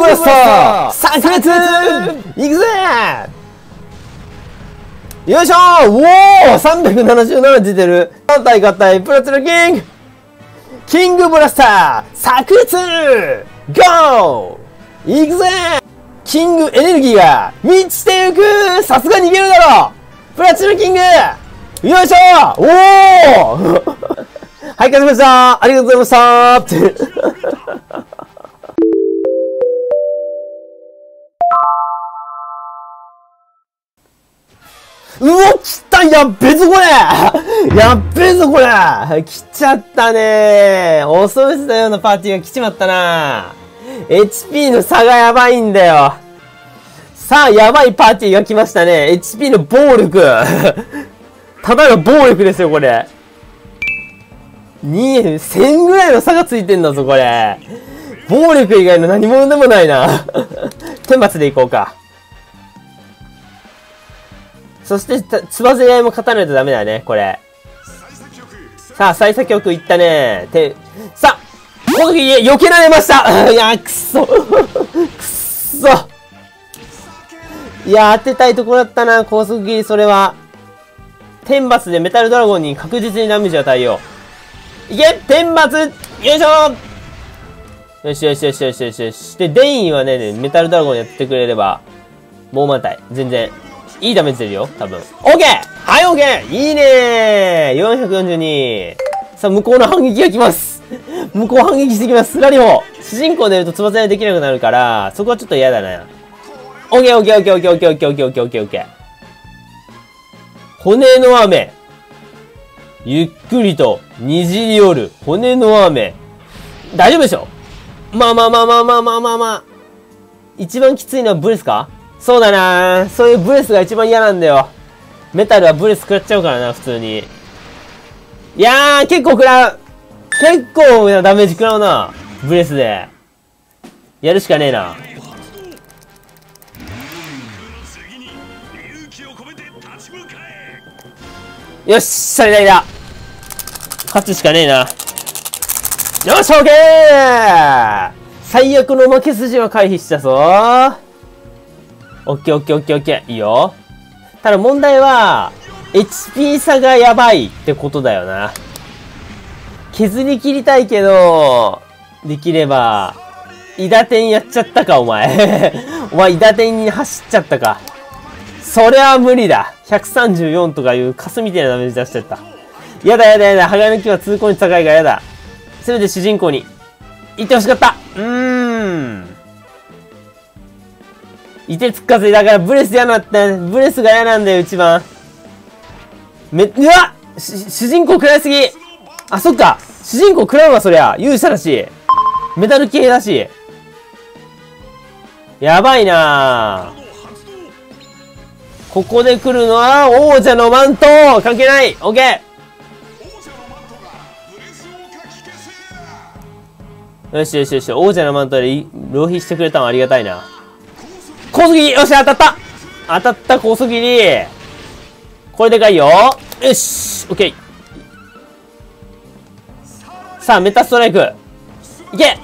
ブラスター炸裂いくぜよいしょおお !377 出てる硬い硬いプラチナキングキングブラスター炸裂ゴーいくぜキングエネルギーが満ちていくさすが逃げるだろプラチナキングよいしょおおはい、勝ちましたありがとうございましたうお、来たやっべぞこれやっべぞこれ来ちゃったねおそしたようなパーティーが来ちまったな HP の差がやばいんだよ。さあ、やばいパーティーが来ましたね。HP の暴力。ただの暴力ですよ、これ。2、1000ぐらいの差がついてんだぞ、これ。暴力以外の何者でもないな。天罰でいこうか。そして、つばぜ合いも勝たないとダメだね、これ。さあ、幸先よくいったね。て、さあ、この時、避けられました いや、くっそ くそいや、当てたいところだったな、高速切り、それは。天罰でメタルドラゴンに確実にダメージ与えよう。いけ天罰よいしょよしよしよしよしよしよし。で、デインはね、メタルドラゴンやってくれれば、もう満タイ。全然。いいダメージ出るよ、多分。オッケーはい、オッケーいいねー !442! さあ、向こうの反撃が来ます 向こう反撃してきますスラリホ主人公出ると翼でできなくなるから、そこはちょっと嫌だな。オッケーオッケーオッケーオッケーオッケーオッケーオッケーオッケーオッケーオッケー。骨の雨。ゆっくりと、虹り寄る。骨の雨。大丈夫でしょ？まあまあまあまあまあまあまあまあ。一番きついのはブレスか？そうだなそういうブレスが一番嫌なんだよ。メタルはブレス食らっちゃうからな、普通に。いやー、結構食らう結構なダメージ食らうな。ブレスで。やるしかねえな。よしそれだ勝つしかねえな。よし、オッケー最悪の負け筋は回避したぞオッケーオッケーオッケーオッケー。いいよ。ただ問題は、HP 差がやばいってことだよな。削り切りたいけど、できれば、イダテンやっちゃったか、お前。お前、イダテンに走っちゃったか。そりゃ無理だ。134とかいうカスみたいなダメージ出しちゃった。やだやだやだ。鋼の木は通行に高いがやだ。せめて主人公に、行ってほしかったうーん。いてつかずだからブレス嫌なった。ブレスが嫌なんだよ、一番。め、うわ主人公食らいすぎあ、そっか主人公食らうわ、そりゃ。勇者だし。メタル系だし。やばいなここで来るのは王者のマント関係ないオッケーよしよしよし、王者のマントで浪費してくれたのありがたいな。高速切りよし、当たった。当たった高速切りこれでかいよ。よしオッケー。さあ、メタストライク。いけ。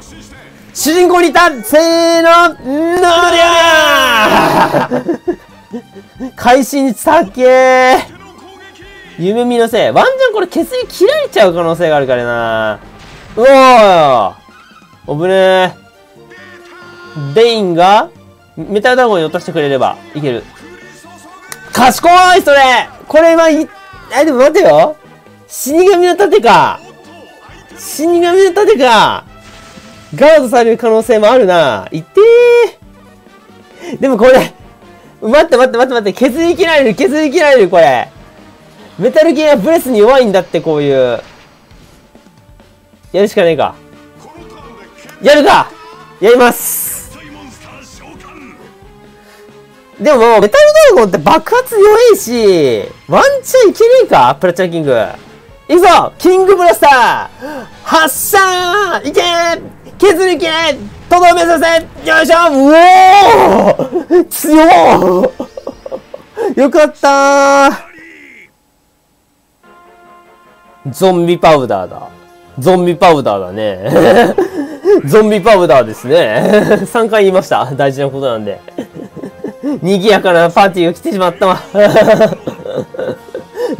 主人公にいたせーののりゃー 開始にたっけ。ー夢見のせい。ワンチャンこれ削り切られちゃう可能性があるからな。うおー。おぶねー。デインがメタルドラゴンに落としてくれればいける。賢いそれこれは、い、あ、でも待てよ死神の盾か死神の盾かガードされる可能性もあるな。いってー。でもこれ、待って待って待って待って、削り切られる、削り切られる、これ。メタル系はブレスに弱いんだって、こういう。やるしかねえか。やるかやりますでも、メタルドラゴンって爆発弱いし、ワンチャンいけねえか？プラチナキング。いくぞキングブラスター発射いけ削り切れとどめさせよいしょうおー強よかったゾンビパウダーだ。ゾンビパウダーだね。ゾンビパウダーですね。3回言いました。大事なことなんで。賑やかなパーティーが来てしまったわ。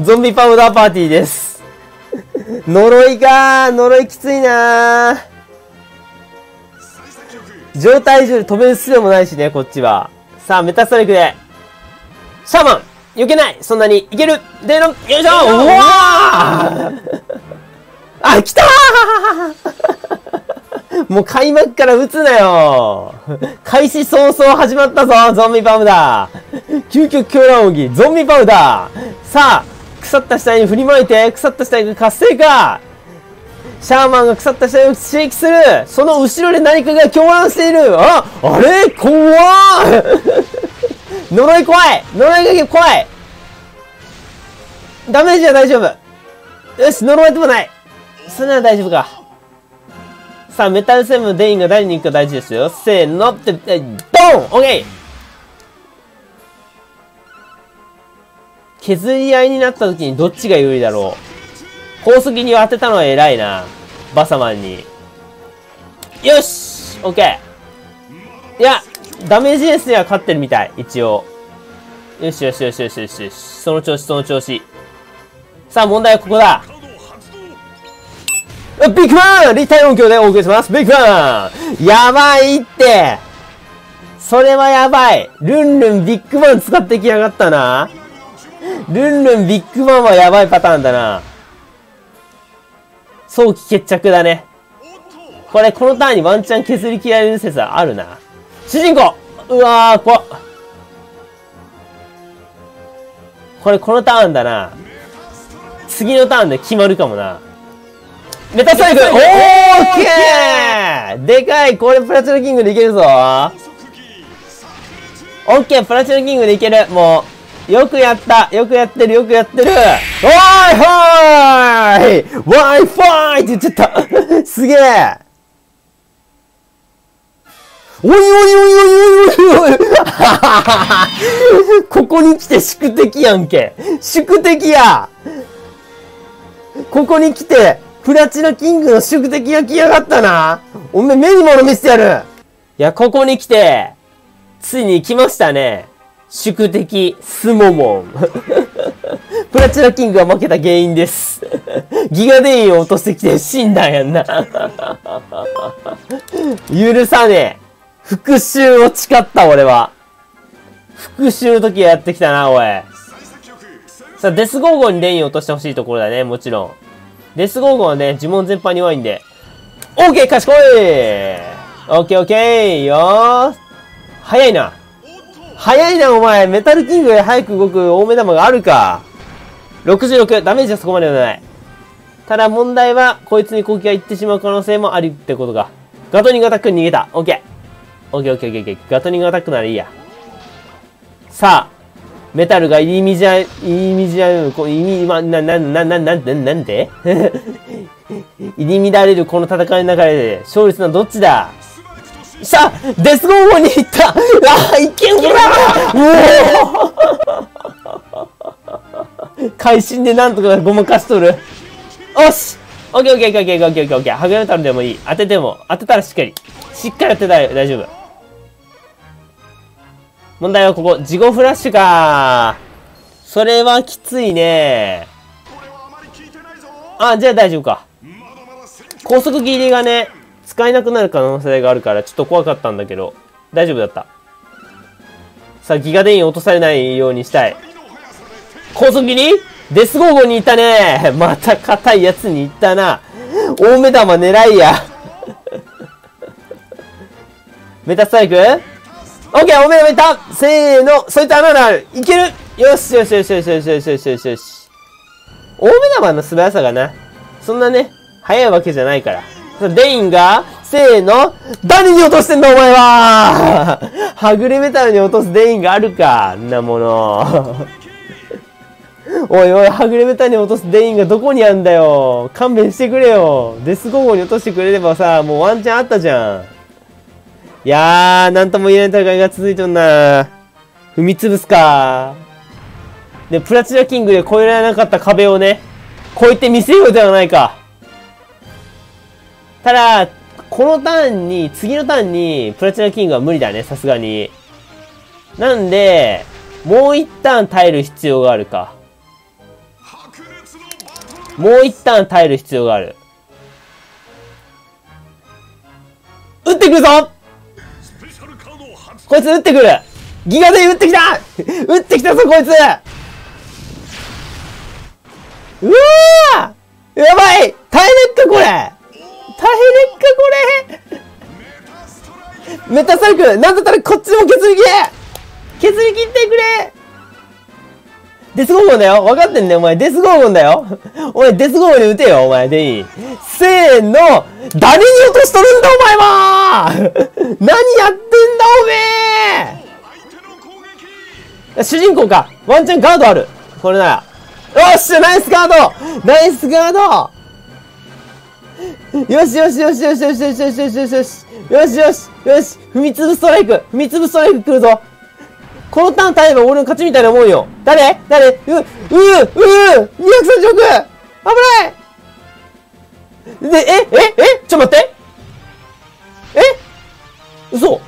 ゾンビパウダーパーティーです。呪いか呪いきついな状態以上で飛べる術もないしね、こっちは。さあ、メタストライクで。シャーマン避けないそんなにいけるでの、よいしょうわあ、来た もう開幕から撃つなよ。開始早々始まったぞゾンビパウダー。究極狂乱奥義ゾンビパウダー。さあ腐った死体に振りまいて腐った死体が活性化。シャーマンが腐った死体を刺激する。その後ろで何かが狂乱している。ああれ？怖 呪い怖い。呪いが怖い。ダメージは大丈夫。よし呪いでもない。それなら大丈夫か。さあ、メタルセブンデインが誰に行くか大事ですよ。せーのって、ドンオッケー削り合いになった時にどっちが有利だろう？高速に当てたのは偉いな。バサマンに。よしオッケーいや、ダメージレースには勝ってるみたい。一応。よしよしよしよしよしよし。その調子、その調子。さあ、問題はここだ。ビッグマン立体音響でお送りします。ビッグマンやばいってそれはやばいルンルンビッグマン使ってきやがったな。ルンルンビッグマンはやばいパターンだな。早期決着だね。これ、このターンにワンチャン削り切られる説はあるな。主人公うわー、怖っ。これ、このターンだな。次のターンで決まるかもな。メタストライクオーケー。でかい。これプラチナキングでいけるぞ。オッケー。プラチナキングでいける。もう、よくやった。よくやってる。よくやってる。おーいはーい !Wi-Fi! って言っちゃった。すげえ。おいおいおいおいおいおいおい。ここに来て宿敵やんけ。宿敵や。ここに来てプラチナキングの宿敵が来やがったなおめえ目に物見せてやるいや、ここに来て、ついに来ましたね。宿敵、スモモン。プラチナキングが負けた原因です。ギガデインを落としてきて死んだんやんな。許さねえ。復讐を誓った、俺は。復讐の時はやってきたな、おい。さあ、デスゴーゴーにレインを落としてほしいところだね、もちろん。デスゴーゴンはね、呪文全般に弱いんで。オーケー賢いオッケーオッケーよー早いな。早いな、お前。メタルキングで早く動く大目玉があるか。66、ダメージはそこまではない。ただ問題は、こいつに攻撃がいってしまう可能性もありってことか。ガトリングアタック逃げた。オッケー。オッケーオッケーオッケー。ガトリングアタックならいいや。さあ、メタルが入り乱れ、入り乱れる、こう、入り、ま、な、な、な、な、な、な、なんで？入り乱れるこの戦いの中で、勝利するのはどっちだ？さあデスゴーゴに行ったああ、いけんぞう会心でなんとかごまかしとる。おしオッケーオッケーオッケーオッケーオッケーオッケーオッケー。ハグメタルでもいい。当てても、当てたらしっかり。しっかり当てたら大丈夫。問題はここ、事後フラッシュかそれはきついねあ、じゃあ大丈夫か。高速切りがね、使えなくなる可能性があるから、ちょっと怖かったんだけど、大丈夫だった。さあ、ギガデイン落とされないようにしたい。高速切りデスゴーゴに行ったねまた硬いやつに行ったな。大目玉狙いや。メタストライク？オッケーおめでとうせーの。そういつ穴があるいける。よしよしよしよしよしよしよし。よしよし大目玉の素早さがな、そんなね、速いわけじゃないから。デインが、せーの、誰に落としてんだお前は。はぐれメタルに落とすデインがあるかんなもの。おいおい、はぐれメタルに落とすデインがどこにあんだよ。勘弁してくれよ。デスゴーゴに落としてくれればさ、もうワンチャンあったじゃん。いやー、なんとも言えない戦いが続いとんな。踏み潰すか。で、プラチナキングで越えられなかった壁をね、越えてみせようではないか。ただ、このターンに、次のターンに、プラチナキングは無理だね、さすがに。なんで、もう一旦耐える必要があるか。もう一旦耐える必要がある。撃ってくるぞこいつ撃ってくる。ギガで撃ってきた。撃ってきたぞ、こいつ。うわー。やばい。耐えれっか、これ。耐えれっか、これ。メタサイク。なんだったらこっちも削り切れ。削り切ってくれ。デスゴーゴンだよ。分かってんねお前。デスゴーゴンだよ。お前、デスゴーゴンで撃てよ、お前、でいい。せーの。誰に落としとるんだ、お前は。何やってんだ、おめえ。主人公か。ワンチャンガードある。これなら。よっしゃナイスガード。ナイスガード。よしよしよしよしよしよしよしよしよし。よしよしよし。よし踏みつぶストライク。踏みつぶストライク来るぞ。このターン耐えれば俺の勝ちみたいなもんよ。誰？誰？う、う、う、う、230億！危ない！で、え、え、え？ちょっと待って。え？嘘！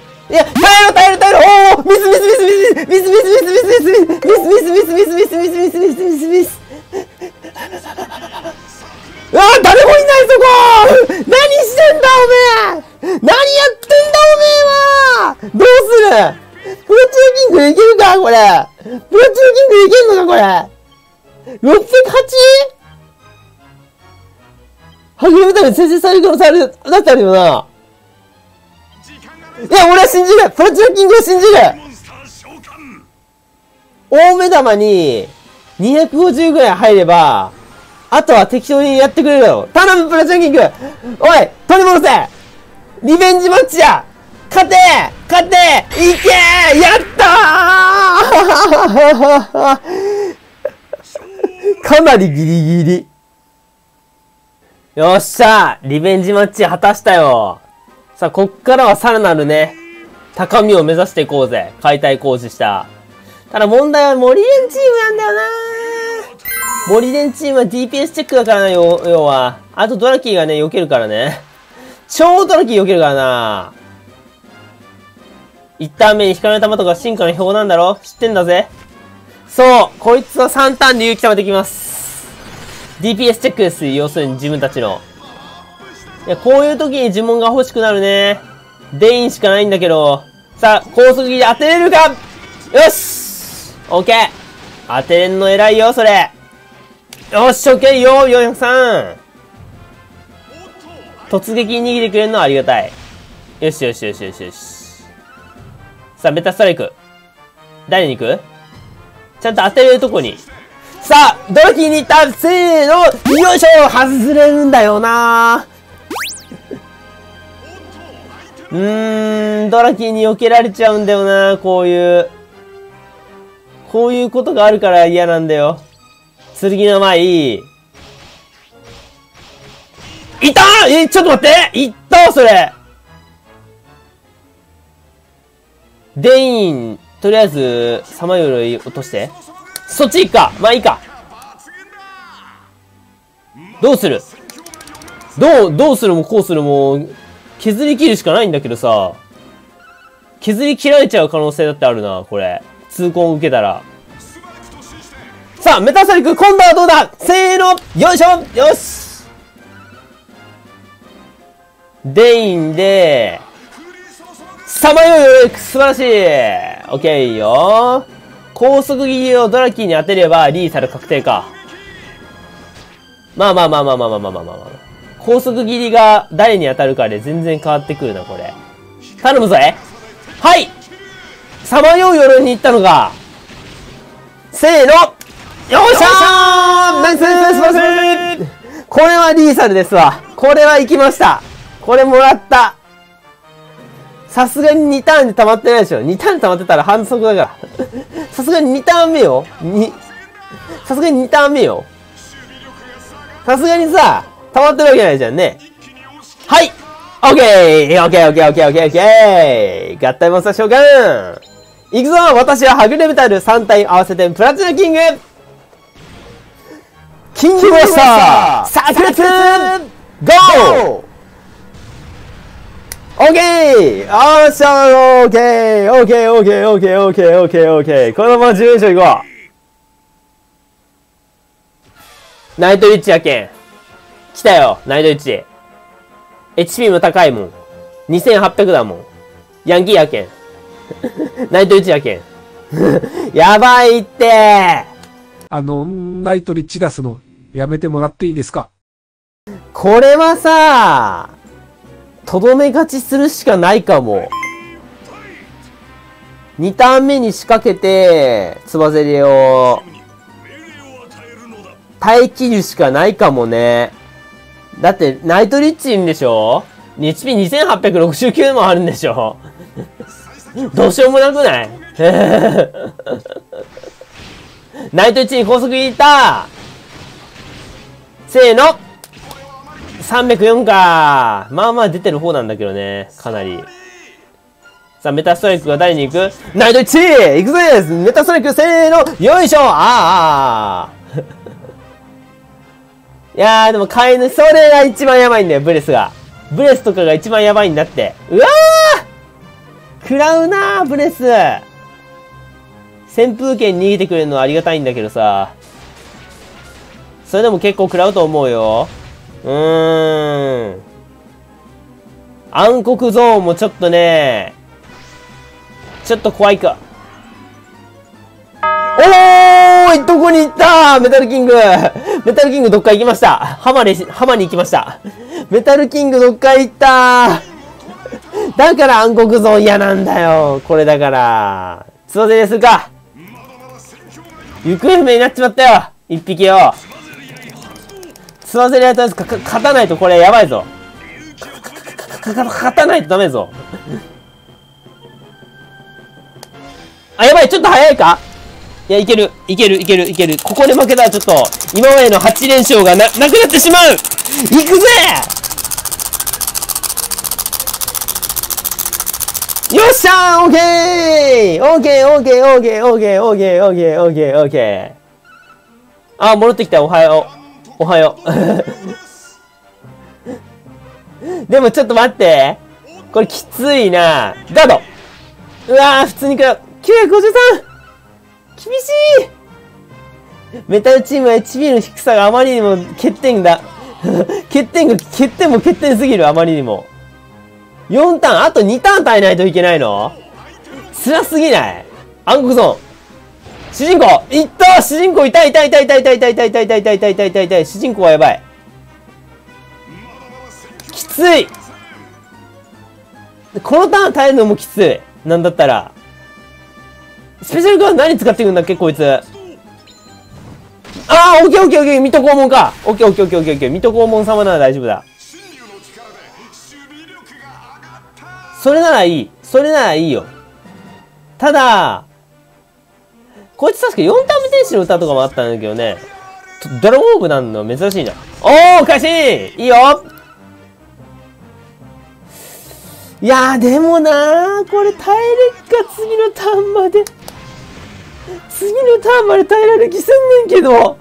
タメ先制される、だってあるよな。いや、俺は信じるプロチューキングを信じる大目玉に250ぐらい入れば、あとは適当にやってくれるよ。頼む、プロチューキングおい取り戻せリベンジマッチや勝て勝ていけやったーかなりギリギリ。よっしゃリベンジマッチ果たしたよさあ、こっからはさらなるね、高みを目指していこうぜ。解体工事した。ただ問題は森連チームなんだよな森連チームは DPS チェックだからな、要は。あとドラキーがね、避けるからね。超ドラキー避けるからな1ターン目に光の玉とか進化の表なんだろ？知ってんだぜ。そう、こいつは3ターンで勇気玉できます。DPS チェックです。要するに自分たちの。いや、こういう時に呪文が欲しくなるね。デインしかないんだけど。さあ、高速切り当てれるかよしオッケー当てれんの偉いよ、それよし、オッケーよ、403! 突撃に逃げてくれるのはありがたい。よしよしよしよしよし。さあ、メタストライク。誰に行く？ちゃんと当てれるとこに。さあ、ドラキーに行ったせーのよいしょ外れるんだよなうーん、ドラキーに避けられちゃうんだよなこういう。こういうことがあるから嫌なんだよ。剣の前、いたえ、ちょっと待っていったそれデイン、とりあえず、サマヨル落として。そっち行くかまあいいか。どうする？どう、どうするもこうするも、削り切るしかないんだけどさ。削り切られちゃう可能性だってあるな、これ。痛恨受けたら。さあ、メタサリック、今度はどうだ？せーのよいしょよしデインで、さまよい素晴らしいオッケーよ高速切りをドラキーに当てればリーサル確定か。まあまあまあまあまあまあまあまあまあ、まあ。高速切りが誰に当たるかで全然変わってくるな、これ。頼むぜはいさまよう夜に行ったのが、せーのよっしゃーナイスナイス素晴らしいこれはリーサルですわ。これは行きました。これもらった。さすがに2ターンで溜まってないでしょ。2ターン溜まってたら反則だから。さすがに2ターン目よ。に、さすがに2ターン目よ。さすがにさ、溜まってるわけないじゃんね。はい。オッケー。オッケーオッケーオッケーオッケーオッケー。合体モンスター召喚いくぞ私はハグレメタル3体合わせてプラチナキング。キングモンスター炸裂ゴー。オッケーしゃオッケーオッケーオッケーオッケーオッケーオッケーオッケーこのまま10連勝いこうナイトリッチやけん。来たよ、ナイトリッチ。HP も高いもん。2800だもん。ヤンキーやけん。ナイトリッチやけん。やばいってあの、ナイトリッチ出すの、やめてもらっていいですか？これはさ、とどめ勝ちするしかないかも。2ターン目に仕掛けて、つばぜりを、耐え切るしかないかもね。だって、ナイトリッチいるんでしょ ?HP2869 もあるんでしょ？どうしようもなくない？ナイトリッチに高速いったせーの304か。まあまあ出てる方なんだけどね。かなり。さあ、メタストライクが誰に行くナイト1行くぜメタストライクせーのよいしょああ いやー、でも飼い主、それが一番やばいんだよ、ブレスが。ブレスとかが一番やばいんだって。うわー食らうなー、ブレス。扇風機に逃げてくれるのはありがたいんだけどさ。それでも結構食らうと思うよ。うーん。暗黒ゾーンもちょっとね、ちょっと怖いか。おーいどこに行った？メタルキング。メタルキングどっか行きました。浜に、浜に行きました。メタルキングどっか行った？だから暗黒ゾーン嫌なんだよ。これだから。つばぜですか行方不明になっちまったよ。一匹よ。つませりやったやつか？か、勝たないとこれやばいぞ。勝たないとダメぞ。あ、やばい、ちょっと早いか？いや、いける、いける、いける、いける。ここで負けたらちょっと、今までの8連勝がな、なくなってしまう。行くぜ！よっしゃー！オッケー！オッケーオッケーオッケーオッケーオッケーオッケーオッケー。オッケーあ、戻ってきた、おはよう。おはよう。でもちょっと待って。これきついな。ガードうわー、普通にくらう。953! 厳しいメタルチームは HP の低さがあまりにも欠点だ。欠点が、欠点も欠点すぎる、あまりにも。4ターン、あと2ターン耐えないといけないの？辛すぎない？暗黒ゾーン。主人公。いった主人公痛い痛い痛い痛い痛い痛い痛い痛い痛い痛い痛い痛い痛い痛い主人公はやばい。きつい。このターン耐えるのもきつい。なんだったら。スペシャルガー何使っていくんだっけこいつ。ああオッケーオッケーオッケー。水戸黄門か。オッケーオッケーオッケーオッケー。オッケー水戸黄門様なら大丈夫だ。それならいい。それならいいよ。ただこいつ確か4ターン天使の歌とかもあったんだけどね。ドラゴンオーブなんの珍しいな。おー開始いいよいやー、でもなー、これ耐えれっか、次のターンまで。次のターンまで耐えられる気せんねんけど。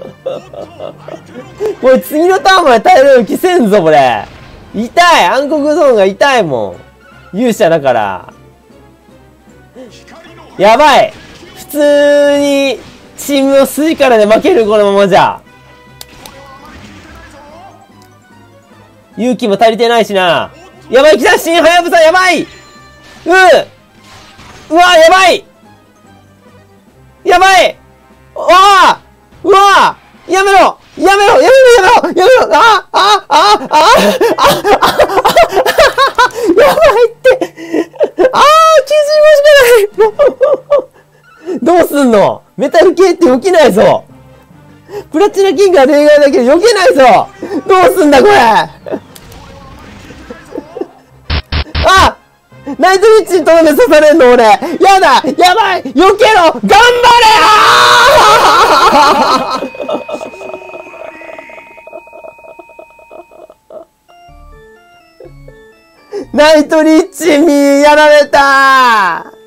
これ次のターンまで耐えられる気せんぞ、これ。痛い暗黒ゾーンが痛いもん。勇者だから。やばい普通にチームを筋からで負けるこのままじゃ。勇気も足りてないしな。やばい、来た新はやぶさやばい。ううわやばい。やばい。うわうわやめろ。やめろやめろやめろ。やめろああああああやばいってああ気づいましかないどうすんの？メタル系って避けないぞ。プラチナキングは例外だけど避けないぞ。どうすんだこれ？あ！ナイトリッチにとどめ刺されんの俺。やだ！やばい！避けろ！頑張れ！あ ナイトリッチにやられた！